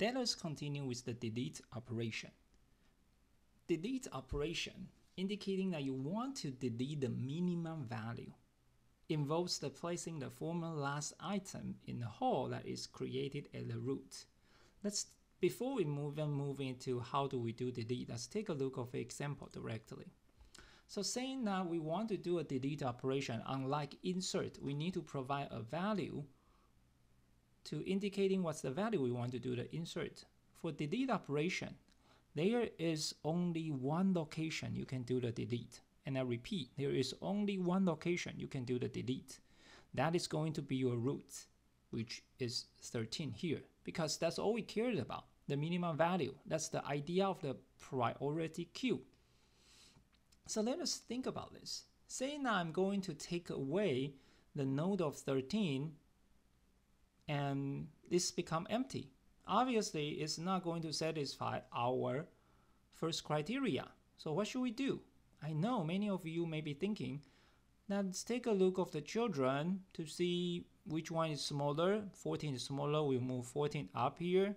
Let us continue with the delete operation. Delete operation, indicating that you want to delete the minimum value, involves the placing the former last item in the hole that is created at the root. Let's before we move and move into how do we do delete, let's take a look of example directly. So saying that we want to do a delete operation, unlike insert, we need to provide a value to indicating what's the value we want to do the insert. For delete operation, there is only one location you can do the delete. And I repeat, there is only one location you can do the delete. That is going to be your root, which is 13 here, because that's all we cared about, the minimum value. That's the idea of the priority queue. So let us think about this. Say now I'm going to take away the node of 13 and this become empty. Obviously, it's not going to satisfy our first criteria. So what should we do? I know many of you may be thinking, let's take a look of the children to see which one is smaller. 14 is smaller, we move 14 up here.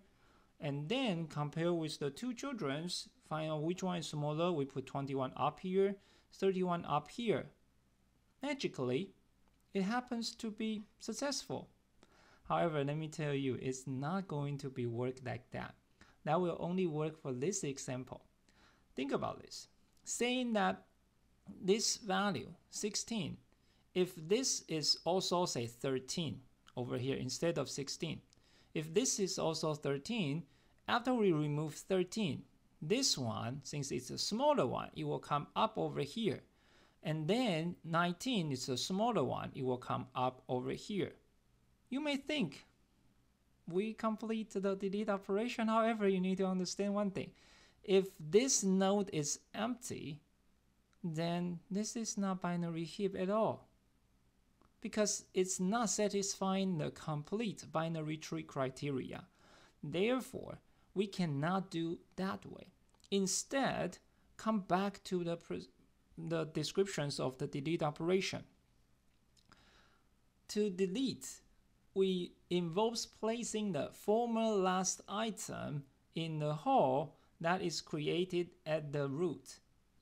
And then compare with the two children's, find out which one is smaller, we put 21 up here, 31 up here. Magically, it happens to be successful. However, let me tell you, it's not going to be work like that. That will only work for this example. Think about this. Saying that this value, 16, if this is also say 13 over here instead of 16, if this is also 13, after we remove 13, this one, since it's a smaller one, it will come up over here. And then 19 is a smaller one, it will come up over here. You may think we complete the delete operation. However, you need to understand one thing. If this node is empty, then this is not binary heap at all because it's not satisfying the complete binary tree criteria. Therefore, we cannot do that way. Instead, come back to the, the descriptions of the delete operation. To delete, we involves placing the former last item in the hole that is created at the root.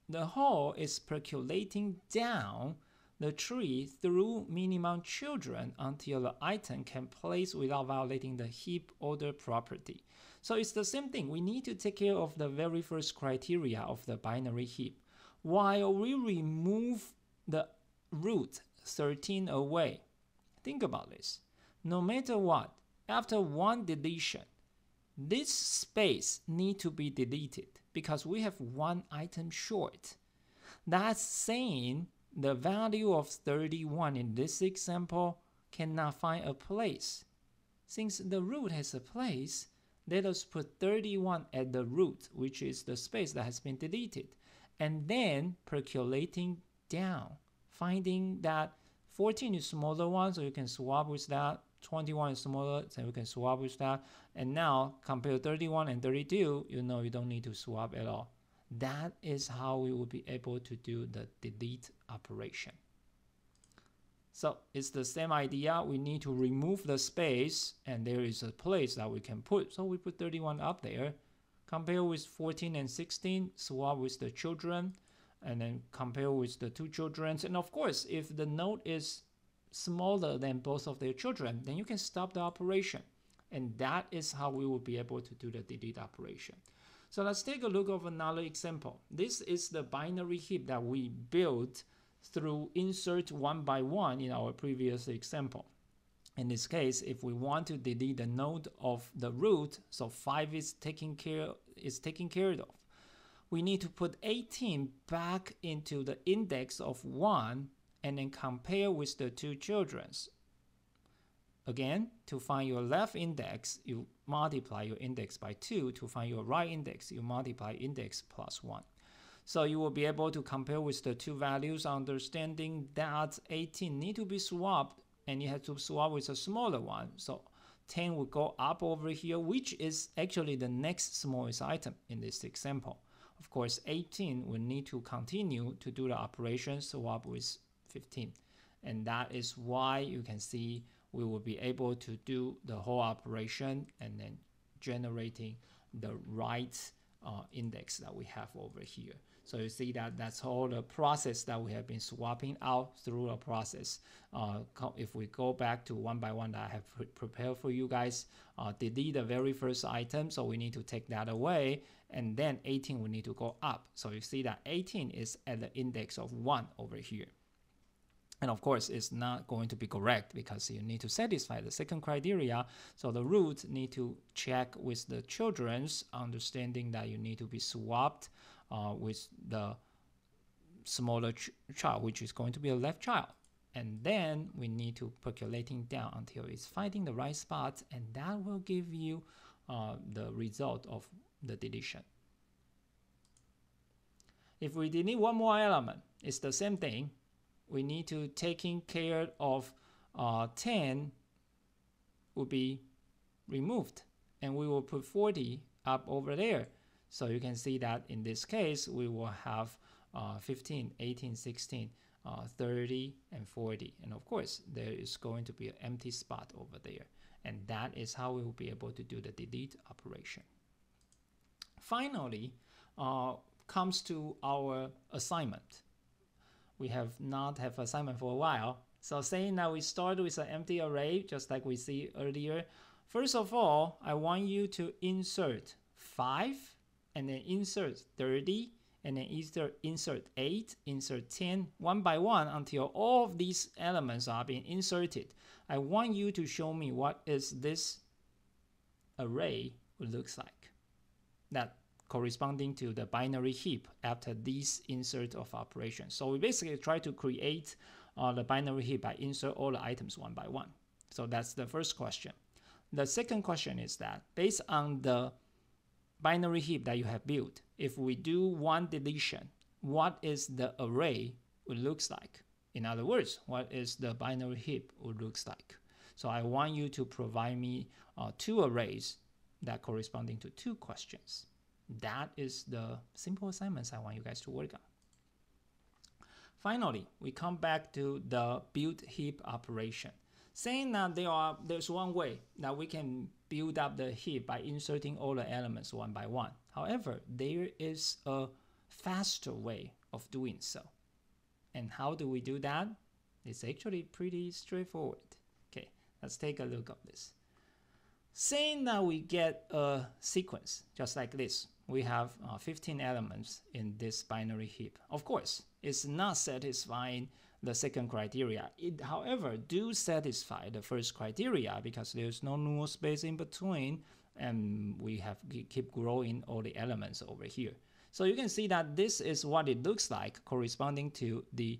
The hole is percolating down the tree through minimum children until the item can place without violating the heap order property. So it's the same thing. We need to take care of the very first criteria of the binary heap. While we remove the root 13 away, think about this no matter what, after one deletion, this space need to be deleted because we have one item short. That's saying the value of 31 in this example cannot find a place. Since the root has a place, let us put 31 at the root, which is the space that has been deleted, and then percolating down, finding that 14 is smaller one, so you can swap with that. 21 is smaller, so we can swap with that. And now compare 31 and 32, you know you don't need to swap at all. That is how we will be able to do the delete operation. So it's the same idea. We need to remove the space and there is a place that we can put. So we put 31 up there. Compare with 14 and 16, swap with the children and then compare with the two children. And of course, if the node is smaller than both of their children, then you can stop the operation. And that is how we will be able to do the delete operation. So let's take a look of another example. This is the binary heap that we built through insert one by one in our previous example. In this case, if we want to delete the node of the root, so 5 is taken care is taken care of, we need to put 18 back into the index of 1 and then compare with the two children's. Again, to find your left index, you multiply your index by 2. To find your right index, you multiply index plus 1. So you will be able to compare with the two values, understanding that 18 need to be swapped and you have to swap with a smaller one. So 10 will go up over here, which is actually the next smallest item in this example. Of course, 18 will need to continue to do the operation swap with 15. And that is why you can see we will be able to do the whole operation and then generating the right uh, index that we have over here. So you see that that's all the process that we have been swapping out through the process. Uh, if we go back to one by one that I have pre prepared for you guys, uh, delete the very first item. So we need to take that away. And then 18, we need to go up. So you see that 18 is at the index of 1 over here. And of course, it's not going to be correct because you need to satisfy the second criteria. So the root need to check with the children's understanding that you need to be swapped uh, with the smaller ch child, which is going to be a left child. And then we need to percolating down until it's finding the right spot, and that will give you uh, the result of the deletion. If we delete one more element, it's the same thing. We need to taking care of uh, 10 will be removed, and we will put 40 up over there. So you can see that in this case, we will have uh, 15, 18, 16, uh, 30, and 40. And of course, there is going to be an empty spot over there. And that is how we will be able to do the delete operation. Finally, uh, comes to our assignment. We have not have assignment for a while. So saying that we start with an empty array, just like we see earlier. First of all, I want you to insert 5 and then insert 30 and then insert, insert 8, insert 10, one by one until all of these elements are being inserted. I want you to show me what is this array looks like. That corresponding to the binary heap after these insert of operations. So we basically try to create uh, the binary heap by insert all the items one by one. So that's the first question. The second question is that based on the binary heap that you have built, if we do one deletion, what is the array would looks like? In other words, what is the binary heap would looks like? So I want you to provide me uh, two arrays that corresponding to two questions. That is the simple assignments I want you guys to work on. Finally, we come back to the build heap operation. Saying that there are there's one way that we can build up the heap by inserting all the elements one by one. However, there is a faster way of doing so. And how do we do that? It's actually pretty straightforward. Okay, let's take a look at this. Saying that we get a sequence just like this, we have uh, 15 elements in this binary heap. Of course, it's not satisfying the second criteria. It, however, do satisfy the first criteria because there's no null space in between and we have keep growing all the elements over here. So you can see that this is what it looks like corresponding to the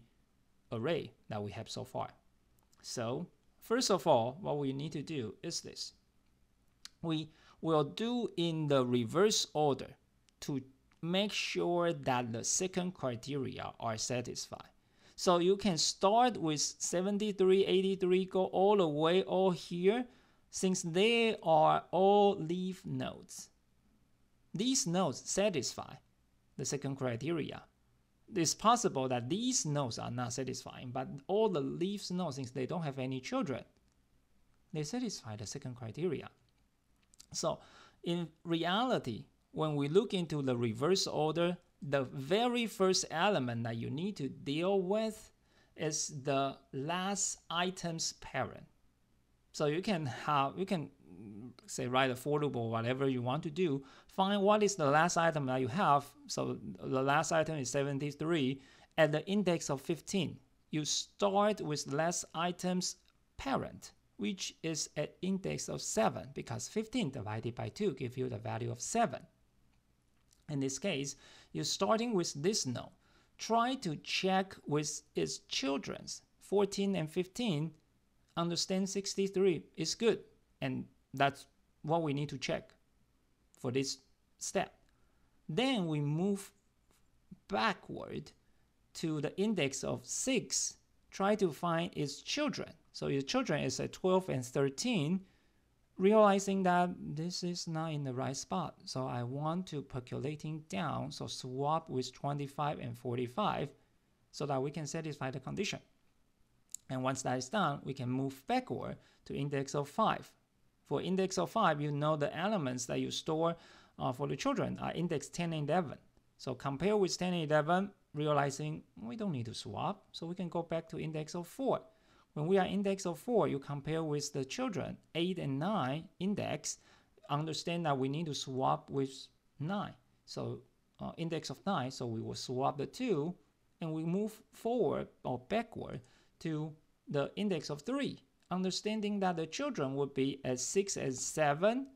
array that we have so far. So first of all, what we need to do is this. We will do in the reverse order to make sure that the second criteria are satisfied. So you can start with 73, 83, go all the way all here, since they are all leaf nodes. These nodes satisfy the second criteria. It's possible that these nodes are not satisfying, but all the leaves nodes, since they don't have any children, they satisfy the second criteria. So in reality, when we look into the reverse order, the very first element that you need to deal with is the last item's parent. So you can have you can mm, say write a for loop or whatever you want to do. Find what is the last item that you have. So the last item is 73 at the index of 15. You start with last item's parent, which is at index of 7 because 15 divided by 2 gives you the value of 7. In this case, you're starting with this node. Try to check with its children's 14 and 15. Understand 63 is good. And that's what we need to check for this step. Then we move backward to the index of 6. Try to find its children. So your children is at 12 and 13 realizing that this is not in the right spot. So I want to percolating down, so swap with 25 and 45 so that we can satisfy the condition. And once that is done, we can move backward to index of 5. For index of 5, you know the elements that you store uh, for the children are index 10 and 11. So compare with 10 and 11, realizing we don't need to swap, so we can go back to index of 4. When we are index of 4, you compare with the children, 8 and 9 index, understand that we need to swap with 9. So uh, index of 9, so we will swap the 2, and we move forward or backward to the index of 3, understanding that the children would be at 6 and 7,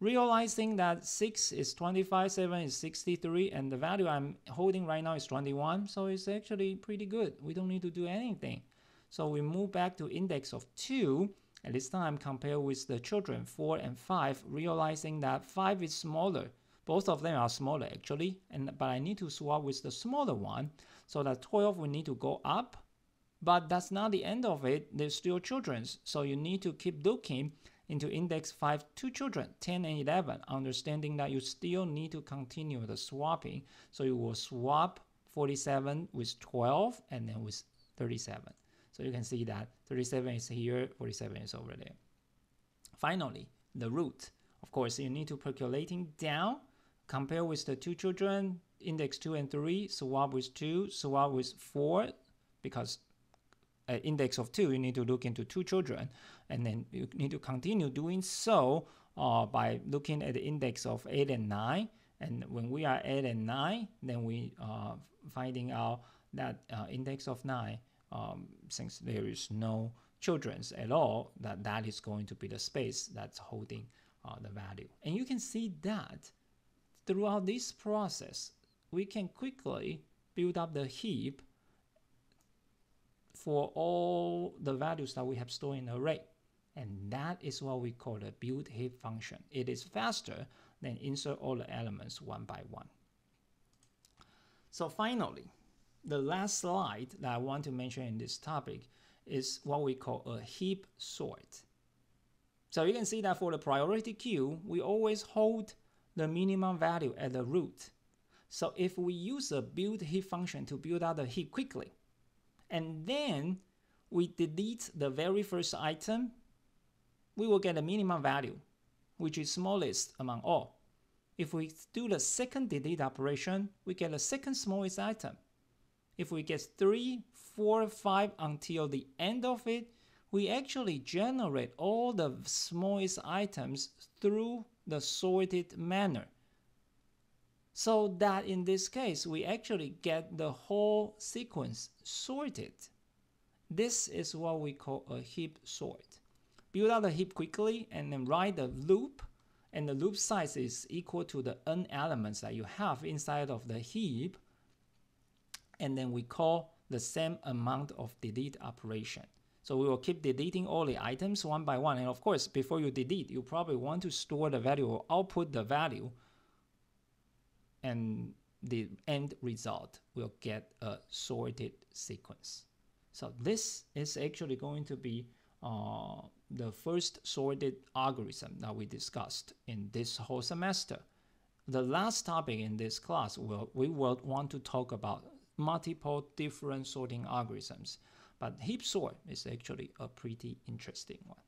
realizing that 6 is 25, 7 is 63, and the value I'm holding right now is 21, so it's actually pretty good. We don't need to do anything. So we move back to index of 2, at this time compare with the children 4 and 5, realizing that 5 is smaller. Both of them are smaller actually, and but I need to swap with the smaller one. So that 12 we need to go up, but that's not the end of it. There's still children's, so you need to keep looking into index 5 two children 10 and 11 understanding that you still need to continue the swapping so you will swap 47 with 12 and then with 37 so you can see that 37 is here, 47 is over there. Finally, the root. Of course, you need to percolating down, compare with the two children, index 2 and 3, swap with 2, swap with 4, because uh, index of 2, you need to look into two children, and then you need to continue doing so uh, by looking at the index of 8 and 9, and when we are 8 and 9, then we are uh, finding out that uh, index of 9 um, since there is no children's at all, that that is going to be the space that's holding uh, the value. And you can see that throughout this process, we can quickly build up the heap for all the values that we have stored in the array. And that is what we call the build heap function. It is faster than insert all the elements one by one. So finally, the last slide that I want to mention in this topic is what we call a heap sort. So you can see that for the priority queue, we always hold the minimum value at the root. So if we use a build heap function to build out the heap quickly, and then we delete the very first item, we will get a minimum value, which is smallest among all. If we do the second delete operation, we get the second smallest item. If we get 3, 4, 5 until the end of it, we actually generate all the smallest items through the sorted manner. So that in this case, we actually get the whole sequence sorted. This is what we call a heap sort. Build out the heap quickly and then write the loop and the loop size is equal to the n elements that you have inside of the heap and then we call the same amount of delete operation. So we will keep deleting all the items one by one. And of course, before you delete, you probably want to store the value or output the value. And the end result will get a sorted sequence. So this is actually going to be uh, the first sorted algorithm that we discussed in this whole semester. The last topic in this class, will, we will want to talk about multiple different sorting algorithms. But heap sort is actually a pretty interesting one.